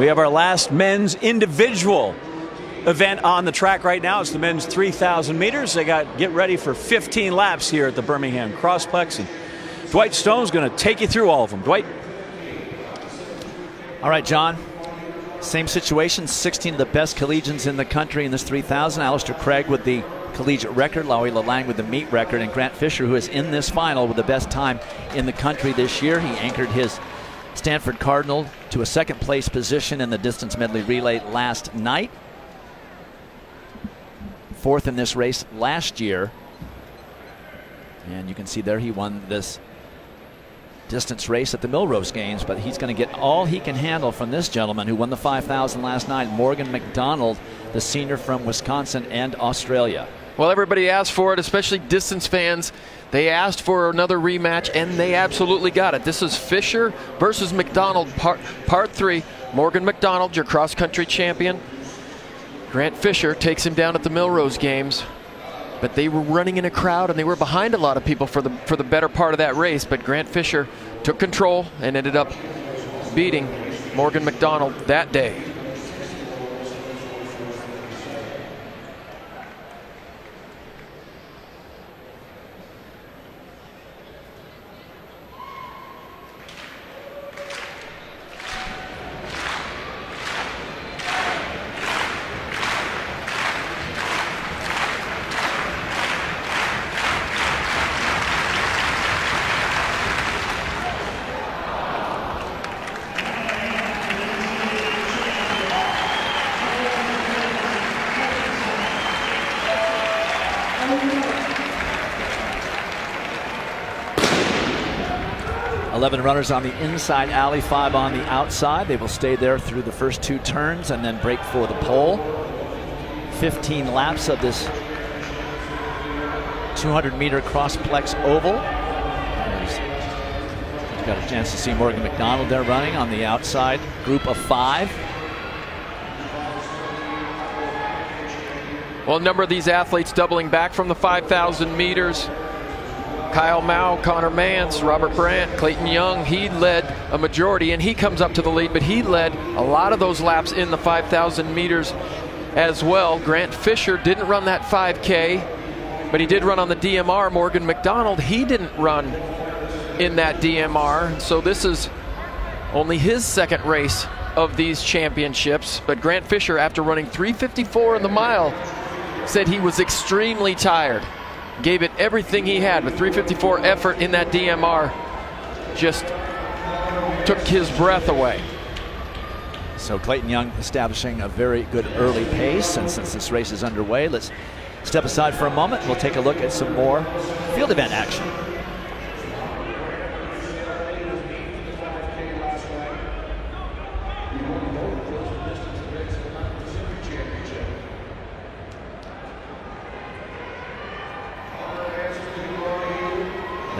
We have our last men's individual event on the track right now. It's the men's 3,000 meters. They got get ready for 15 laps here at the Birmingham Crossplex, and Dwight Stone's going to take you through all of them. Dwight. All right, John. Same situation. 16 of the best collegians in the country in this 3,000. Alistair Cragg with the collegiate record, Lawi Lalang with the meet record, and Grant Fisher, who is in this final with the best time in the country this year. He anchored his Stanford Cardinal to a second place position in the distance medley relay last night. Fourth in this race last year. And you can see there he won this distance race at the Millrose Games, but he's going to get all he can handle from this gentleman who won the 5,000 last night, Morgan McDonald, the senior from Wisconsin and Australia. Well, everybody asked for it, especially distance fans. They asked for another rematch, and they absolutely got it. This is Fisher versus McDonald, part, part three. Morgan McDonald, your cross country champion. Grant Fisher takes him down at the Millrose Games. But they were running in a crowd and they were behind a lot of people for the for the better part of that race. But Grant Fisher took control and ended up beating Morgan McDonald that day. Seven runners on the inside alley, five on the outside. They will stay there through the first two turns and then break for the pole. 15 laps of this 200 meter crossplex oval. You've got a chance to see Morgan McDonald there running on the outside group of five. Well, a number of these athletes doubling back from the 5,000 meters. Kyle Mao, Conner Mantz, Robert Brandt, Clayton Young, he led a majority and he comes up to the lead, but he led a lot of those laps in the 5,000 meters as well. Grant Fisher didn't run that 5K, but he did run on the DMR. Morgan McDonald, he didn't run in that DMR. So this is only his second race of these championships. But Grant Fisher, after running 354 in the mile, said he was extremely tired gave it everything he had with 354 effort in that DMR. Just took his breath away. So Clayton Young establishing a very good early pace. And since this race is underway, let's step aside for a moment. We'll take a look at some more field event action.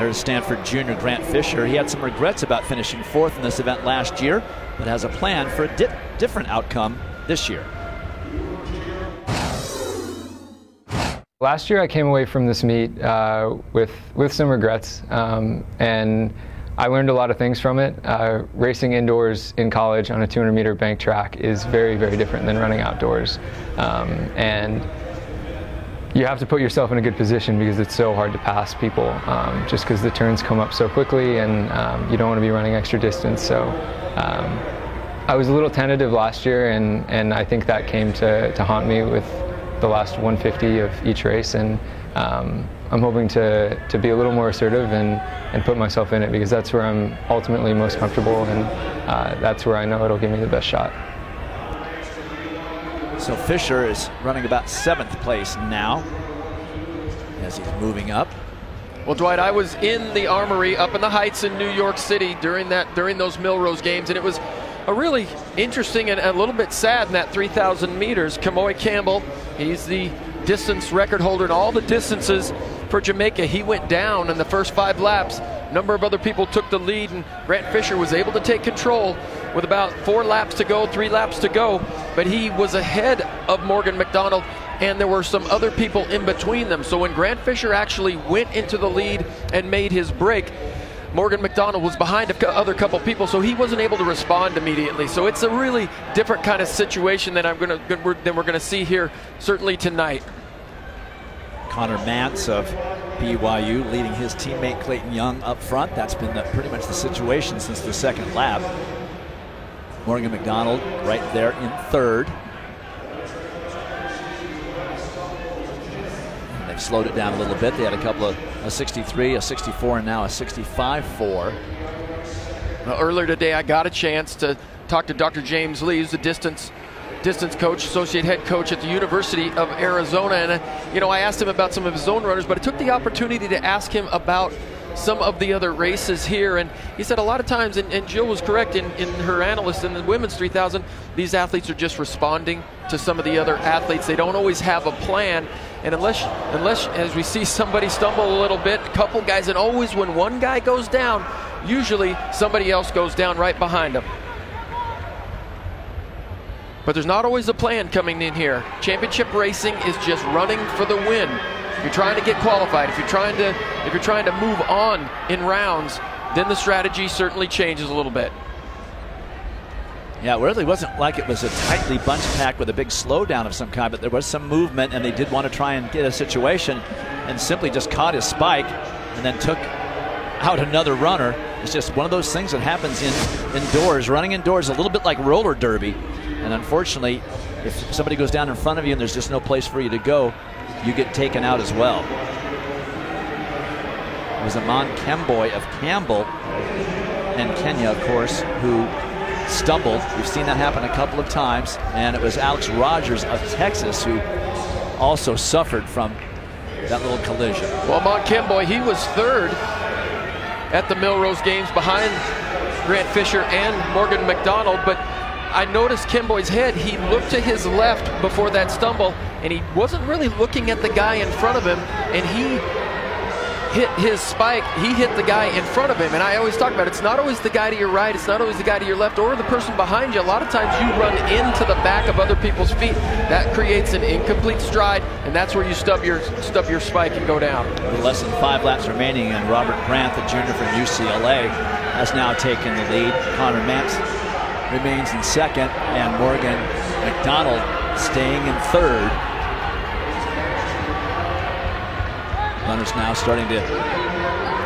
There's Stanford junior Grant Fisher. He had some regrets about finishing fourth in this event last year, but has a plan for a di different outcome this year. Last year, I came away from this meet uh, with with some regrets, um, and I learned a lot of things from it. Uh, racing indoors in college on a 200 meter bank track is very, very different than running outdoors, um, and you have to put yourself in a good position because it's so hard to pass people um, just because the turns come up so quickly and um, you don't want to be running extra distance. So um, I was a little tentative last year and, and I think that came to, to haunt me with the last 150 of each race and um, I'm hoping to, to be a little more assertive and, and put myself in it because that's where I'm ultimately most comfortable and uh, that's where I know it'll give me the best shot. So Fisher is running about seventh place now as he's moving up. Well, Dwight, I was in the Armory up in the Heights in New York City during that during those Millrose games, and it was a really interesting and a little bit sad in that 3,000 meters. Kemoy Campbell, he's the distance record holder in all the distances for Jamaica. He went down in the first five laps. A number of other people took the lead, and Grant Fisher was able to take control with about four laps to go, three laps to go, but he was ahead of Morgan McDonald and there were some other people in between them. So when Grant Fisher actually went into the lead and made his break, Morgan McDonald was behind a other couple people, so he wasn't able to respond immediately. So it's a really different kind of situation that I'm gonna than we're gonna see here certainly tonight. Conner Mantz of BYU leading his teammate Clayton Young up front. That's been the, pretty much the situation since the second lap. Morgan McDonald right there in third. they've slowed it down a little bit. They had a couple of a 63, a 64, and now a 65-4. Well, earlier today, I got a chance to talk to Dr. James Li, who's the distance distance coach, associate head coach at the University of Arizona. And, uh, you know, I asked him about some of his own runners, but I took the opportunity to ask him about some of the other races here. And he said a lot of times, and, and Jill was correct in, in her analyst in the women's 3000, these athletes are just responding to some of the other athletes. They don't always have a plan. And unless, unless as we see somebody stumble a little bit, a couple guys, and always when one guy goes down, usually somebody else goes down right behind them. But there's not always a plan coming in here. Championship racing is just running for the win. If you're trying to get qualified, if you're trying to if you're trying to move on in rounds, then the strategy certainly changes a little bit. Yeah, it really wasn't like it was a tightly bunched pack with a big slowdown of some kind, but there was some movement, and they did want to try and get a situation and simply just caught his spike and then took out another runner. It's just one of those things that happens in indoors. Running indoors a little bit like roller derby. And unfortunately, if somebody goes down in front of you and there's just no place for you to go, you get taken out as well. It was Amon Kemboi of Campbell and Kenya, of course, who stumbled. We've seen that happen a couple of times. And it was Alex Rogers of Texas who also suffered from that little collision. Well, Amon Kemboi, he was third at the Millrose Games behind Grant Fisher and Morgan McDonald, but I noticed Kemboi's head. He looked to his left before that stumble, and he wasn't really looking at the guy in front of him, and he hit his spike. He hit the guy in front of him, and I always talk about it. it's not always the guy to your right, it's not always the guy to your left, or the person behind you. A lot of times you run into the back of other people's feet. That creates an incomplete stride, and that's where you stub your stub your spike and go down. With less than five laps remaining, and Robert Brandt, the junior from UCLA, has now taken the lead. Conner Mantz remains in second, and Morgan McDonald staying in third. Runners now starting to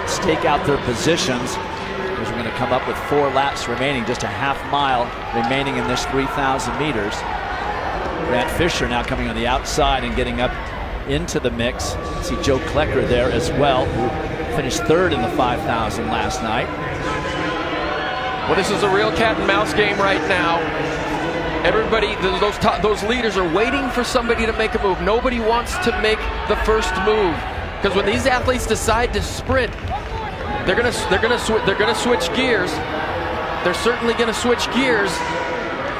stake out their positions because we're going to come up with four laps remaining, just a half mile remaining in this 3,000 meters. Grant Fisher now coming on the outside and getting up into the mix. See Joe Klecker there as well, who finished third in the 5,000 last night. Well, this is a real cat and mouse game right now. Everybody, those top, those leaders are waiting for somebody to make a move. Nobody wants to make the first move because when these athletes decide to sprint, they're gonna they're gonna they're gonna switch gears. They're certainly gonna switch gears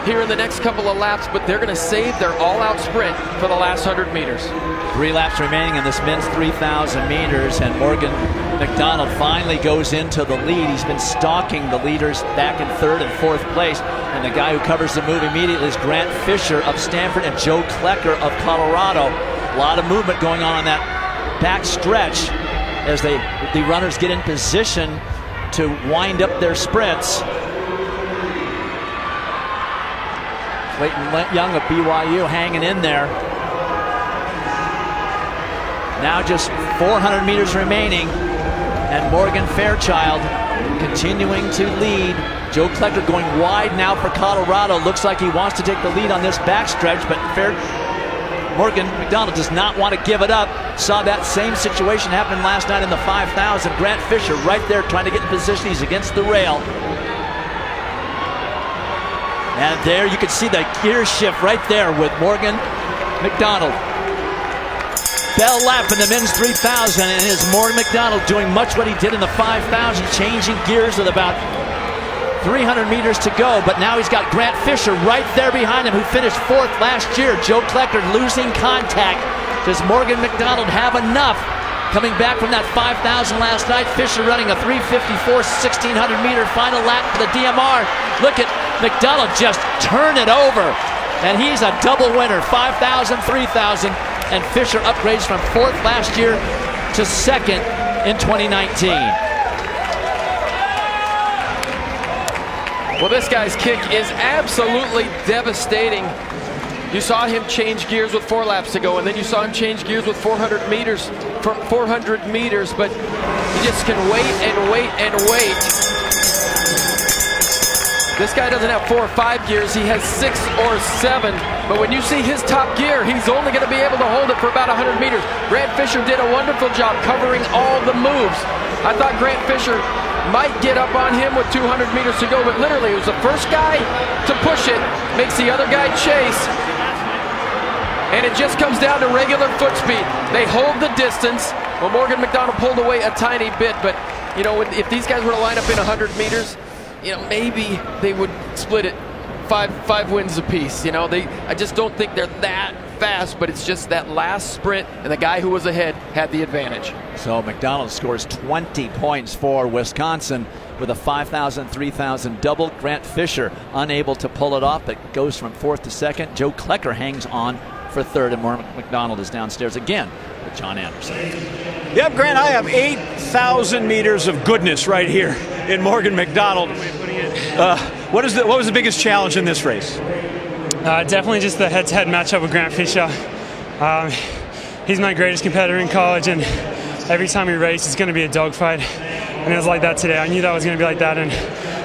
here in the next couple of laps, but they're going to save their all-out sprint for the last 100 meters. Three laps remaining in this men's 3,000 meters, and Morgan McDonald finally goes into the lead. He's been stalking the leaders back in third and fourth place, and the guy who covers the move immediately is Grant Fisher of Stanford and Joe Klecker of Colorado. A lot of movement going on on that back stretch as they the runners get in position to wind up their sprints. Clayton Young of BYU hanging in there. Now just 400 meters remaining, and Morgan Fairchild continuing to lead. Joe Klecker going wide now for Colorado. Looks like he wants to take the lead on this backstretch, but Fair Morgan McDonald does not want to give it up. Saw that same situation happen last night in the 5,000. Grant Fisher right there trying to get in position. He's against the rail. And there you can see the gear shift right there with Morgan McDonald. Bell lap in the men's 3000 and is Morgan McDonald doing much what he did in the 5000, changing gears with about 300 meters to go, but now he's got Grant Fisher right there behind him, who finished fourth last year. Joe Klecker losing contact. Does Morgan McDonald have enough? Coming back from that 5,000 last night, Fisher running a 354 1600 meter final lap for the DMR. Look at McDonald just turn it over. And he's a double winner 5,000, 3,000. And Fisher upgrades from fourth last year to second in 2019. Well, this guy's kick is absolutely devastating. You saw him change gears with four laps to go, and then you saw him change gears with 400 meters, 400 meters, but he just can wait and wait and wait. This guy doesn't have four or five gears, he has six or seven. But when you see his top gear, he's only going to be able to hold it for about 100 meters. Grant Fisher did a wonderful job covering all the moves. I thought Grant Fisher might get up on him with 200 meters to go, but literally it was the first guy to push it, makes the other guy chase, and it just comes down to regular foot speed. They hold the distance. Well, Morgan McDonald pulled away a tiny bit, but you know, if these guys were to line up in 100 meters, you know, maybe they would split it five five wins apiece. You know, they I just don't think they're that fast, but it's just that last sprint, and the guy who was ahead had the advantage. So McDonald scores 20 points for Wisconsin with a 5,000, 3,000 double. Grant Fisher unable to pull it off, but goes from fourth to second. Joe Klecker hangs on for third, and Morgan McDonald is downstairs again with John Anderson. Yep, Grant, I have 8,000 meters of goodness right here in Morgan McDonald. Uh, what, is the, what was the biggest challenge in this race? Uh, definitely just the head-to-head matchup with Grant Fisher. Um, he's my greatest competitor in college, and every time we race, it's going to be a dogfight. And it was like that today. I knew that was going to be like that, and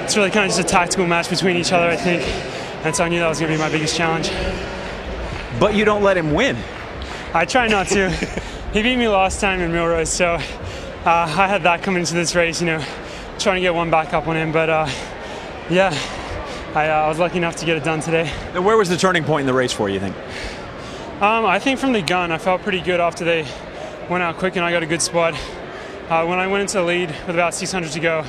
it's really kind of just a tactical match between each other, I think. And so I knew that was going to be my biggest challenge. But you don't let him win. I try not to. he beat me last time in Millrose, so uh, I had that coming into this race, you know, trying to get one back up on him. But uh, yeah, I, uh, I, was lucky enough to get it done today. where was the turning point in the race for you, you think? Um, I think from the gun, I felt pretty good after they went out quick and I got a good spot. Uh, when I went into the lead with about 600 to go,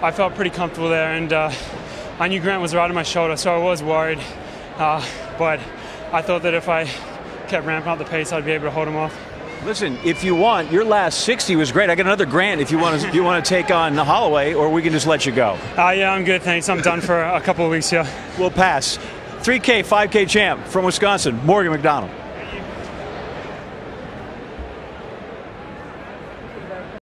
I felt pretty comfortable there, and uh, I knew Grant was right on my shoulder, so I was worried. Uh, but I thought that if I kept ramping up the pace, I'd be able to hold him off. Listen, if you want, your last 60 was great. I got another Grant if you want to, you want to take on Holloway, or we can just let you go. Uh, yeah, I'm good, thanks. I'm done for a couple of weeks, yeah. We'll pass. 3K, 5K champ from Wisconsin, Morgan McDonald.